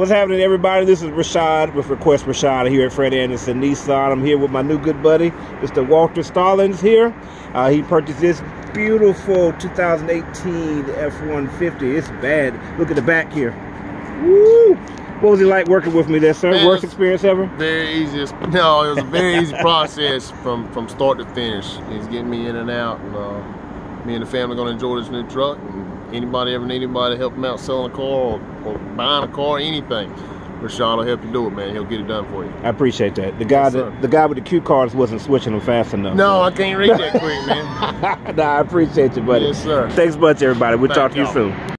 What's happening, everybody? This is Rashad with Request Rashad here at Fred Anderson Nissan. I'm here with my new good buddy, Mr. Walter Stallings here. Uh, he purchased this beautiful 2018 F-150. It's bad. Look at the back here. Woo! What was it like working with me there, sir? Man, Worst experience ever? Very easy. No, it was a very easy process from from start to finish. He's getting me in and out, and uh, me and the family gonna enjoy this new truck. And anybody ever need anybody to help them out selling a car or, or buying a car, anything, Rashad will help you do it, man. He'll get it done for you. I appreciate that. The guy Yes, that sir. the guy with the cue cards wasn't switching them fast enough. No, I can't read that quick, man. nah, I appreciate you, buddy. Yes, sir. Thanks much, everybody. We'll Thank talk to you soon.